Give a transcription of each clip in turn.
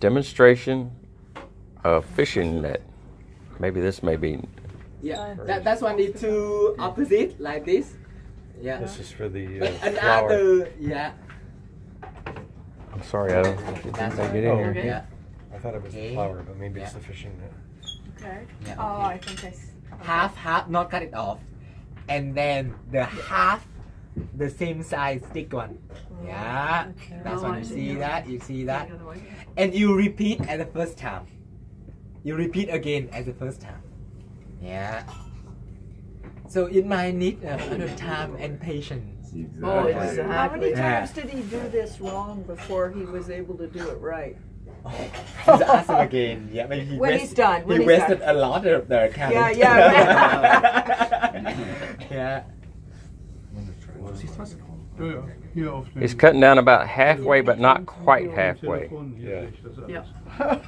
demonstration of fishing net. Maybe this may be. Yeah, that, that's one is two opposite like this. Yeah. This is for the uh, flower. another, yeah, I'm sorry, I don't. Did That's they get Oh, in here? yeah. I thought it was the flower, but maybe it's Yeah. the fishing net. Okay. Yeah, Oh. I think I. s- half half not cut it off and then the half the same size thick one. Yeah that's when you see. see that you see that. The other way. and you repeat at the first time. You repeat again at the first time. Yeah. So it might need a little time and patience. Oh, exactly. How many Yeah. times did he do this wrong before he was able to do it right? Just ask him again. Yeah maybe he When waste- he's done, when he he's wasted a lot of the count Yeah, yeah, yeah He's cutting down about halfway, but not quite halfway. Yeah. Yeah.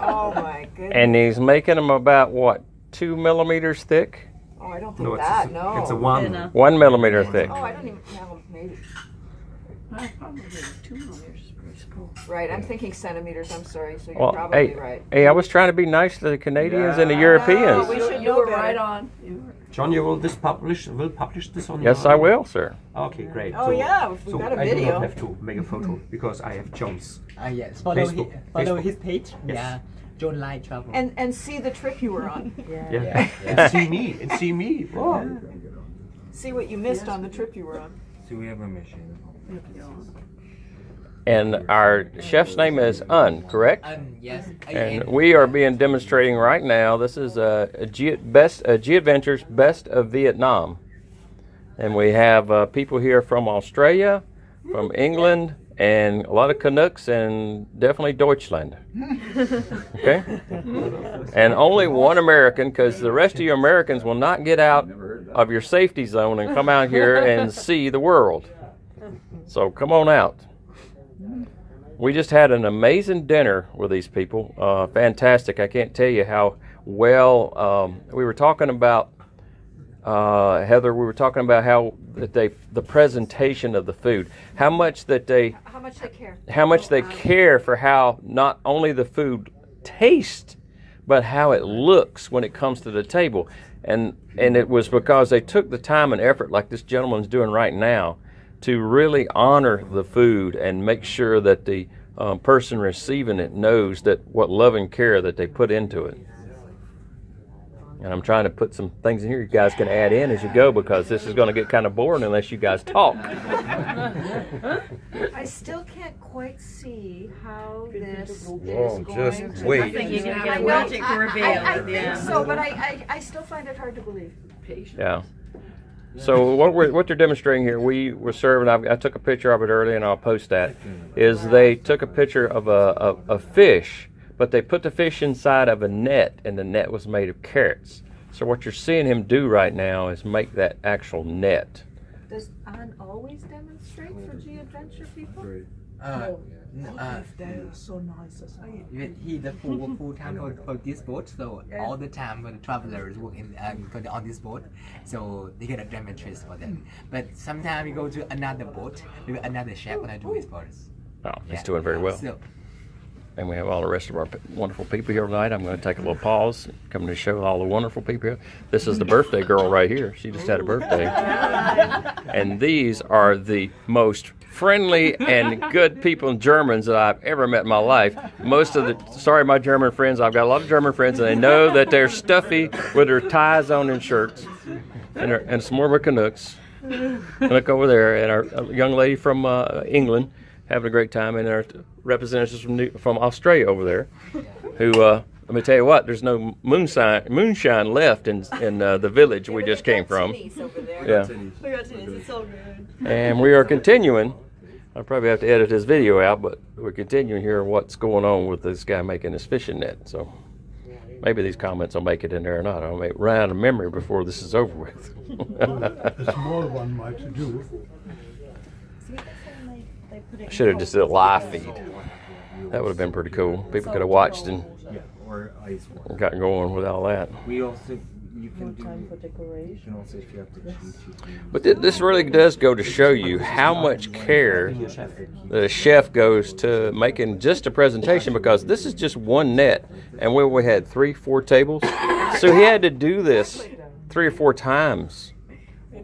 Oh my goodness. And he's making them about what, two millimeters thick? oh, I don't think No, it's that. a, no. it's a one. uh, One millimeter thick. Oh, I don't even know. Maybe. I probably two millimeters is pretty cool. Right. I'm thinking centimeters. I'm sorry. So you're Well, probably hey, right. hey, I was trying to be nice to the Canadians and the Yeah. Europeans. Oh, we should you know were right on. You were- John, you will this publish will publish this on Yes, I will, sir. Okay, great. Oh So- yeah, if we So got a I do not have to make a photo because I have John's. Ah yes, follow his, follow Facebook. his page. Yes. Yeah, John Light Travel. And and see the trip you were on. Yeah. and see me. And see me. Wow. see what you missed on the trip you were on. And our chef's name is Un, correct? Um, yes, And we are being demonstrating right now. This is a, a G best a G Adventures Best of Vietnam, and we have uh, people here from Australia, from England, and a lot of Canucks, and definitely Deutschland. Okay, and only one American, because the rest of you Americans will not get out of your safety zone and come out here and see the world. So come on out. We just had an amazing dinner with these people. Uh, fantastic. I can't tell you how well um, we were talking about. Uh, Heather, we were talking about how that they the presentation of the food, how much that they How much they care. how much they care for how not only the food tastes, but how it looks when it comes to the table. And and it was because they took the time and effort, like this gentleman's doing right now, to really honor the food and make sure that the um, person receiving it knows that what love and care that they put into it. And I'm trying to put some things in here you guys can add in as you go because this is going to get kind of boring unless you guys talk. I still can't quite see how this Whoa, is going just to. wait. I think you can I get a know, magic I- reveal. I, I, yeah. think so, but I, I, I still find it hard to believe. Patience. Yeah. So what we're what they're demonstrating here, we were serving. I, I took a picture of it earlier, and I'll post that. Is they took a picture of a, a, a fish, but they put the fish inside of a net, and the net was made of carrots. So what you're seeing him do right now is make that actual net. Does An always demonstrate for G Adventure people? Uh, n- uh, They're so nice. as I he- he the full full time for, for this boat, so all the time when the travelers work in um, for the- on this boat, so they get a demonstration for them. But sometimes we go to another boat, maybe another chef when I do his boats. Oh, he's Yeah. doing very well. So And we have all the rest of our wonderful people here tonight. I'm going to take a little pause, come to show all the wonderful people here. This is the birthday girl right here. She just had a birthday. and these are the most friendly and good people and Germans that I've ever met in my life. Most of the, sorry, my German friends, I've got a lot of German friends, and they know that they're stuffy with their ties on and shirts, and, and some more Canucks. Look over there, and our young lady from uh, England having a great time, and our representatives from New, from Australia over there, who uh, let me tell you what, there's no moonshine moonshine left in in uh, the village we just came from. Yeah, We got to it's so and we are continuing. I'll probably have to edit this video out, but we're continuing here what's going on with this guy making his fishing net. So maybe these comments will make it in there or not. I may run out of memory before this is over with. A small one might do. I should have just did a live feed. That would have been pretty cool. People could have watched and Yeah, or ice water. gotten going with all that. We also you can do. time for decoration. also, if you have to choose. But th- this really does go to show you how much care the chef goes to making just a presentation because this is just one net, and where we had three, four tables, so he had to do this three or four times.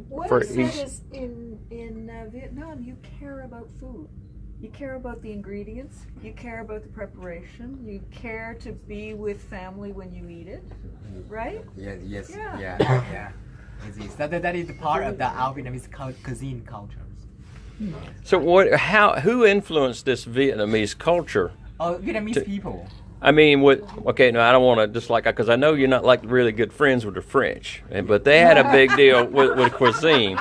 What For is said each- in in uh, Vietnam, you care about food. You care about the ingredients. You care about the preparation. You care to be with family when you eat it, right? Yes, yes, Yeah. yeah, yeah. It is. That, that is part of the our Vietnamese cuisine cultures. Hmm. So what? How? Who influenced this Vietnamese culture? Oh, Vietnamese To- people. I mean, what? Okay, no, I don't want to just like because I know you're not like really good friends with the French, and but they had a big deal with, with cuisine.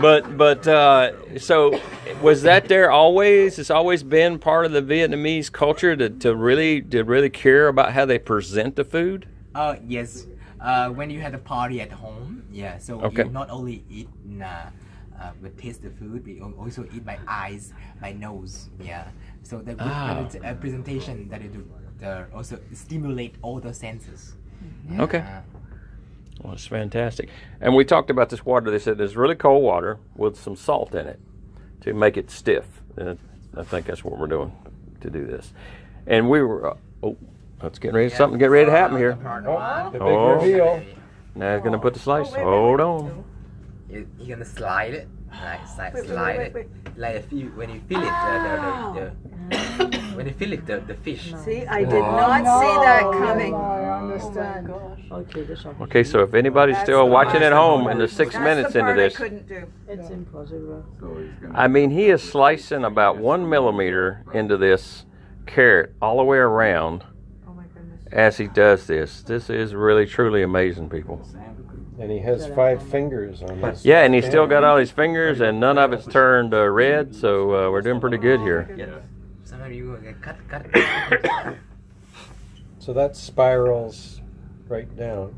But but uh, so was that there always? It's always been part of the Vietnamese culture to, to really to really care about how they present the food. Uh, yes. Uh, when you had a party at home, yeah. So Okay. you not only eat, uh, uh, but taste the food, but you also eat by eyes, by nose, yeah. So the good Ah. present- uh, presentation that you do, the also stimulate all the senses. Okay. Well, it's fantastic. And we talked about this water. They said there's really cold water with some salt in it to make it stiff. And I think that's what we're doing to do this. And we were, uh, oh, that's getting ready. Something get ready to happen here. Oh, The big Oh. reveal. Now he's going to put the slice. Oh, wait, wait, Hold wait. on. you, you're gonna slide it, like slide, Wait, wait, slide it, like if you when you feel it, the, the, the, the when you feel it, the, the fish. See, I did not see that coming. I understand. Okay, this one. Okay, so if anybody's That's still the watching at home and there's six That's minutes the into part I this, couldn't do. It's impossible. So he's gonna. I mean, he is slicing about one millimeter into this carrot all the way around Oh my goodness. as he does this. This is really, truly amazing, people. And he has five fingers on his. Yeah, and he's still got all his fingers, and none of it's turned uh, red, so uh, we're doing pretty good here. Yeah. Sometimes you go cut, cut. So that spirals right down.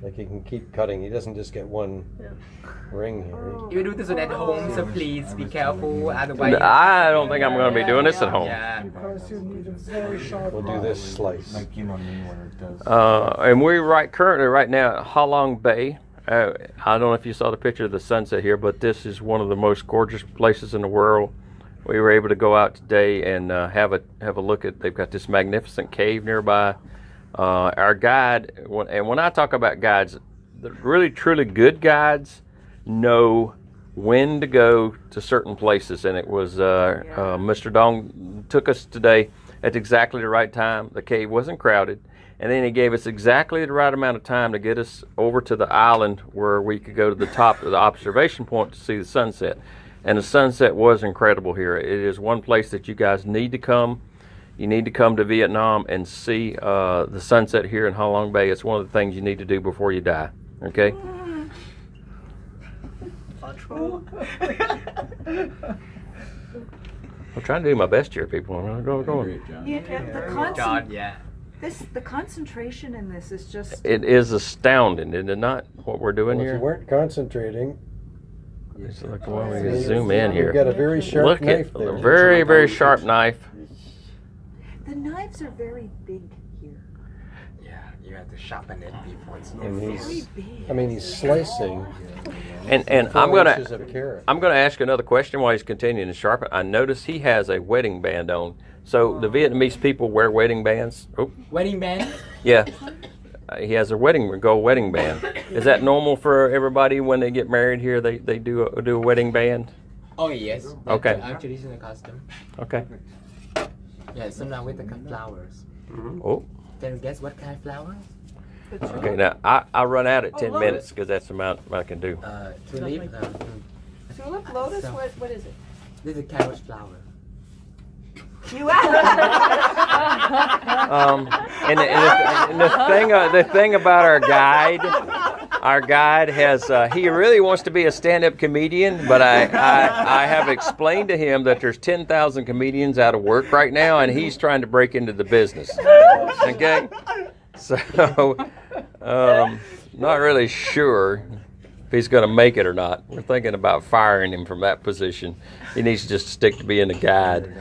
Like he can keep cutting. He doesn't just get one ring here. You do this at home, so please be careful. Otherwise, I don't think I'm going to be doing this at home. yeah. Because you need a very sharp We'll do this slice. Like you know me when it does. Uh, and we're right currently right now at Ha Long Bay. Uh, I don't know if you saw the picture of the sunset here, but this is one of the most gorgeous places in the world. We were able to go out today and uh, have a have a look at. They've got this magnificent cave nearby. Uh, our guide, and when I talk about guides, the really truly good guides know when to go to certain places. And it was uh, uh, Mr. Dong took us today at exactly the right time. The cave wasn't crowded. And then he gave us exactly the right amount of time to get us over to the island where we could go to the top of the observation point to see the sunset. And the sunset was incredible here. It is one place that you guys need to come. You need to come to Vietnam and see uh, the sunset here in Ha Long Bay. It's one of the things you need to do before you die. Okay? I'm trying to do my best here, people. I'm going, going. Great job. Yeah, the, God, concent- yeah. this, the concentration in this is just. It is astounding, is it not? What we're doing Well, if you weren't concentrating, Just look, well, we can zoom in here. you've got here. a very sharp Look knife at there. very, very sharp knife. The knives are very big here. Yeah, you have to sharpen it before it's And Very big. I mean, he's slicing And and I'm gonna inches of carrot. I'm gonna ask another question while he's continuing to sharpen. I notice he has a wedding band on. So the Vietnamese people wear wedding bands. Oh, Wedding band? yeah. Uh, he has a wedding gold wedding band. Is that normal for everybody when they get married here? They they do a, do a wedding band. Oh yes. Okay. That's Okay. Our traditional custom. Okay. Yeah, sometimes with the flowers. Oh. Can you guess what kind of flowers? Okay. Now I I run out at Oh, ten lotus. minutes because that's the amount I can do. Uh, tulip. Uh, Tulip, lotus, So- what, what is it? this is a carrot flower. You Um, and, the, and, the, and the thing, uh, the thing about our guide, our guide has, uh, he really wants to be a stand-up comedian, but I, I, I have explained to him that there's 10,000 comedians out of work right now, and he's trying to break into the business. Okay, so um, not really sure if he's going to make it or not. We're thinking about firing him from that position. He needs to just stick to being a guide.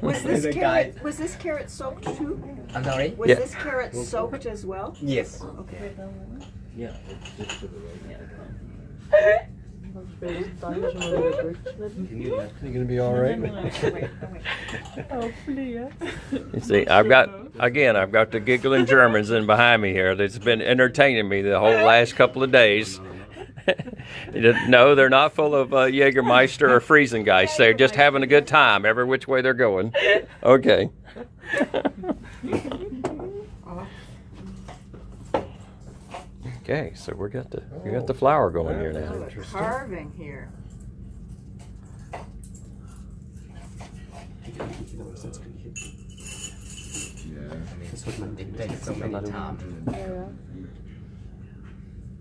Was this The carrot, was this carrot soaked too? I'm sorry. Was Yeah. this carrot soaked as well? Yes. Okay. Yeah, it's just to the right. You gonna be all right? You see, I've got again. I've got the giggling Germans in behind me here. That's been entertaining me the whole last couple of days. no, they're not full of uh, Jägermeister or freezing guys. They're just having a good time every which way they're going. Okay. okay, so we got the we got the flower going here now. Carving here. Das wird man It takes so many time.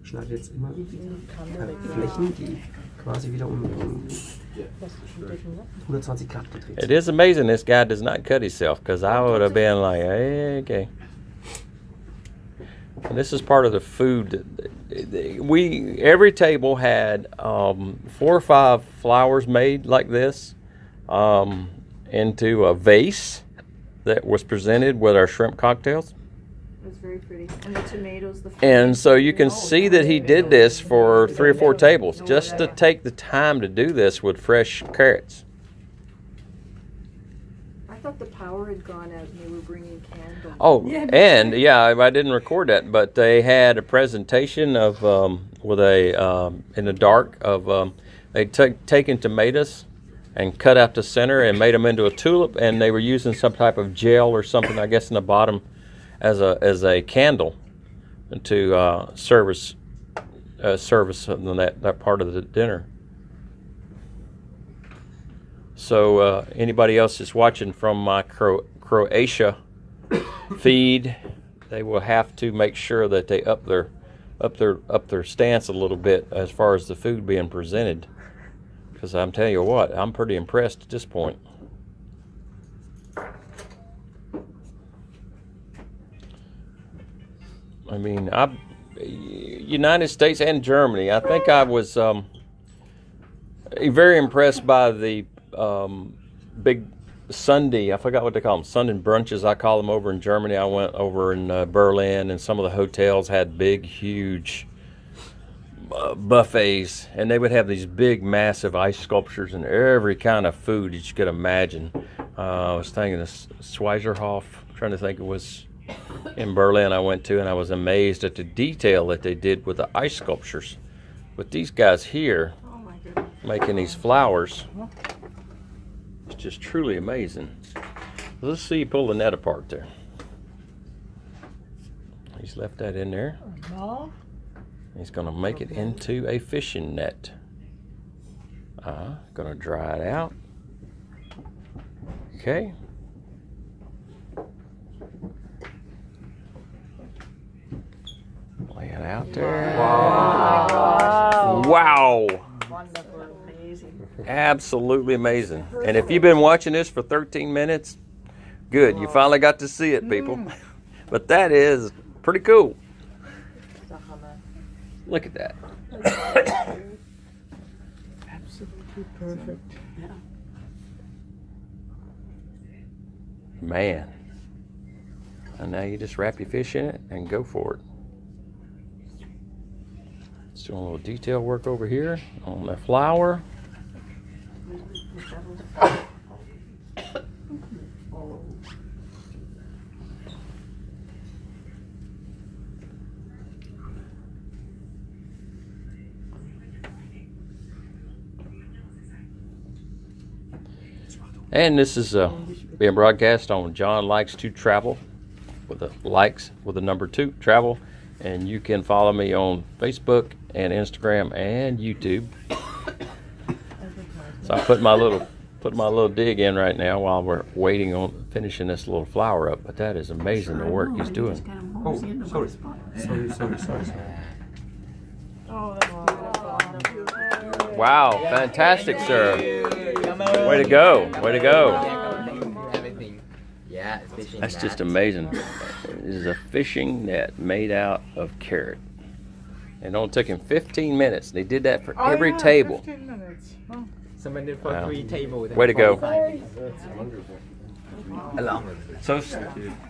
schneidet jetzt immer äh, Flächen, die quasi wieder um, um 120 Grad gedreht It sind. is amazing this guy does not cut himself because I would have been like, hey, okay. And this is part of the food. that- We every table had um, four or five flowers made like this um, into a vase that was presented with our shrimp cocktails. It was very pretty. And the tomatoes, the. And so you can see that he did this for three or four tables just to take the time to do this with fresh carrots. I thought the power had gone out and they were bringing candles. Oh, and yeah, I, I didn't record that, but they had a presentation of um, with a um, in the dark of um, they took taken tomatoes and cut out the center and made them into a tulip, and they were using some type of gel or something, I guess, in the bottom as a as a candle to uh, service uh, service in that that part of the dinner. So uh, anybody else that's watching from my Cro- Croatia feed, they will have to make sure that they up their up their up their stance a little bit as far as the food being presented. Because I'm telling you what, I'm pretty impressed at this point. I mean, I United States and Germany. I think I was um, very impressed by the um, big Sunday. I forgot what they call them. Sunday brunches. I call them over in Germany. I went over in uh, Berlin, and some of the hotels had big, huge uh, buffets, and they would have these big, massive ice sculptures and every kind of food that you could imagine. Uh, I was thinking of Schweizerhof. trying to think it was in Berlin I went to, and I was amazed at the detail that they did with the ice sculptures. But these guys here Oh my making these flowers, it's just truly amazing. Let's see you pull the net apart there. He's left that in there. He's going to make it into a fishing net. Uh, going to dry it out. Okay. Lay it out there. Wow. Wow. Wonderful, amazing. Absolutely amazing. And if you've been watching this for 13 minutes, good. You finally got to see it, people. Mm. But that is pretty cool. Look at that. Absolutely perfect. Man. And now you just wrap your fish in it and go for it. Just doing a little detail work over here on the flower. And this is uh, being broadcast on John Likes to Travel with the likes with the number two travel. And you can follow me on Facebook and Instagram and YouTube. So I put my little put my little dig in right now while we're waiting on finishing this little flower up. But that is amazing the work he's doing. Oh, sorry. Sorry, sorry, sorry, sorry. Wow, fantastic, sir. Way to go. Way to go. Yeah, it's fishing That's just amazing. This is a fishing net made out of carrot. And it only took him 15 minutes. They did that for oh, every table. Fifteen minutes. Oh. Someone did for Wow. three tables. Way to go. five. That's wonderful. along with it. So,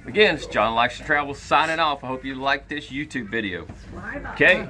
again, it's John Likes to Travel signing off. I hope you liked this YouTube video. Okay?